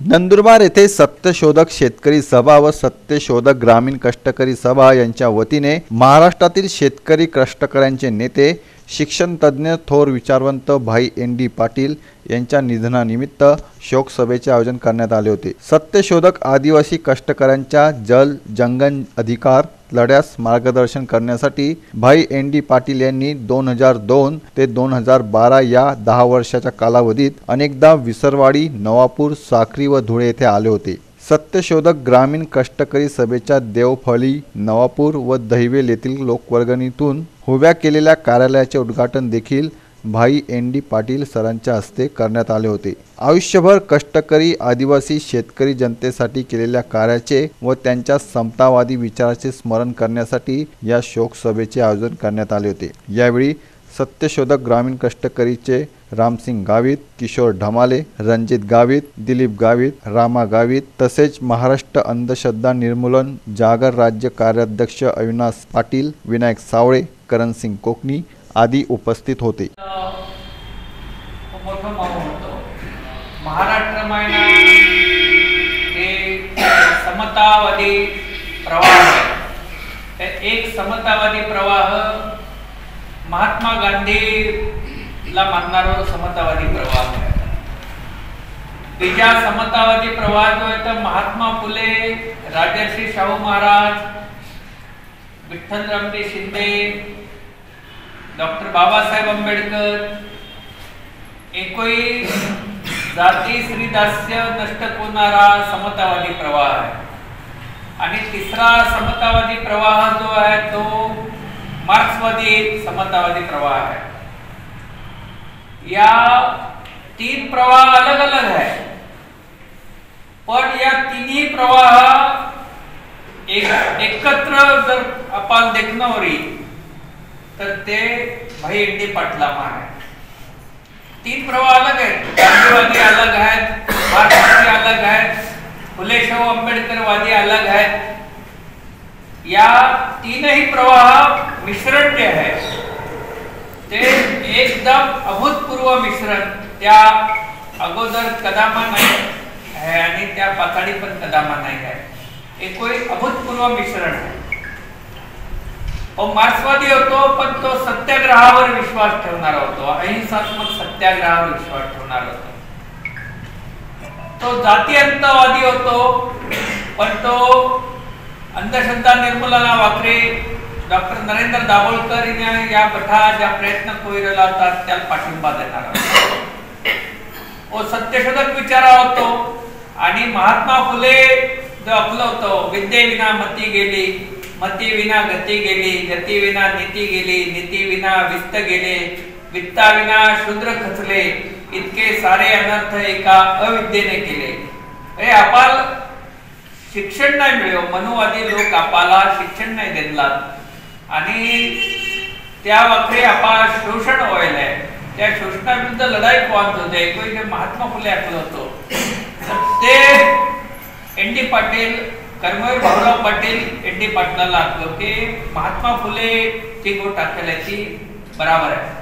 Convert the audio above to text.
नंदुरबार येथे सत्यशोधक शेतकरी सभा व सत्यशोधक ग्रामीण कष्टकरी सभा यांच्या वतीने महाराष्ट्रातील शेतकरी कष्टकऱ्यांचे नेते शिक्षण तज्ज्ञ थोर विचारवंत भाई एन डी पाटील यांच्या निधनानिमित्त शोकसभेचे आयोजन करण्यात आले होते. सत्यशोधक आदिवासी कष्टकऱ्यांच्या जल जंगन अधिकार लढ्यास मार्गदर्शन करण्यासाठी भाई एन डी पाटील यांनी दोन हजार दोन ते दोन हजार बारा या दहा वर्षाच्या कालावधीत अनेकदा विसरवाडी नवापूर साखरी व धुळे येथे आले होते. सत्यशोधक ग्रामीण कष्टकरी सभेच्या देवफळी नवापूर व दहिवेल येथील लोकवर्गणीतून उभ्या केलेल्या कार्यालयाचे उद्घाटन देखील भाई एन डी पाटील सरांच्या हस्ते करण्यात आले होते. आयुष्यभर कष्टकरी आदिवासी शेतकरी जनतेसाठी केलेल्या कार्याचे व त्यांच्या समतावादी विचाराचे स्मरण करण्यासाठी या शोकसभेचे आयोजन करण्यात आले होते. यावेळी सत्यशोधक ग्रामीण कष्टकरीचे रामसिंग गावित किशोर ढमाले रणजित गावित दिलीप गावित रामा गावित तसेच महाराष्ट्र अंधश्रद्धा निर्मूलन जागर राज्य कार्याध्यक्ष अविनाश पाटील विनायक सावळे करणसिंग कोकणी आदी उपस्थित होते. महाराष्ट्र समतावादी प्रवाह एक समतावादी प्रवाह महात्मा ला मानणारो समतावादी प्रवाह त्याच्या समतावादी प्रवाह जो आहे तर महात्मा फुले राजर्षी शाहू महाराज विठ्ठल रमणी शिंदे डॉक्टर बाबासाहेब आंबेडकर एकोई जाती श्रीदास्य नष्ट होणारा समतावादी प्रवाह आहे. आणि तिसरा समतावादी प्रवाह जो आहे तो मार्क्सवादी समतावादी प्रवाह आहे. या तीन प्रवाह अलग अलग है। पण या तिन्ही प्रवाह एक एकत्र जर आपण देखणारी तर ते भाई एन डी पाटलामा आहे तीन प्रवाह अलग आहेत गांधीवादी अलग आहेत मार्क्सवादी अलग आहेत फुलेशाहू आंबेडकरवादी अलग आहेत या तीनही प्रवाह मिश्रण जे आहे ते एकदम अभूतपूर्व मिश्रण त्या अगोदर कदामा नाही आहे आणि त्या पाताळी पण कदामा नाही आहे. एक अभूतपूर्व मिश्रण आहे. तो मार्क्सवादी होतो पण तो सत्याग्रहावर विश्वास ठेवणारा होतो. अहिंसात्मक सत्याग्रहावर विश्वास ठेवणारा होतो. तो जातीयंतवादी होतो पण तो अंधश्रद्धा निर्मूलना वाकरे डॉक्टर नरेंद्र दाभोळकर या गठा ज्या प्रयत्न कोयरला होता त्याला पाठिंबा देणार ओ सत्यशोधक विचारा होतो आणि महात्मा फुले जो आपलं होतं विद्येविना मती गेली मती विना गती गेली गती विना नीती गेली नीती विना वित्त गेले वित्ता विना शूद्र खचले इतके सारे अनर्थ एका अविद्येने केले. हे अपाल शिक्षण नाही मिळव मनुवादी लोक आपाला शिक्षण नाही देतला आणि त्या वक्रे आपा शोषण व्हायला त्या शोषणाविरुद्ध लढाई पोहोच होते? कोणी महात्मा फुले ऐकलं होतो. ते N D Patil Karmaveer Bhaurao Patil N D पाटलाला आखलो की महात्मा फुले ची गोट टाकल्या बराबर आहे.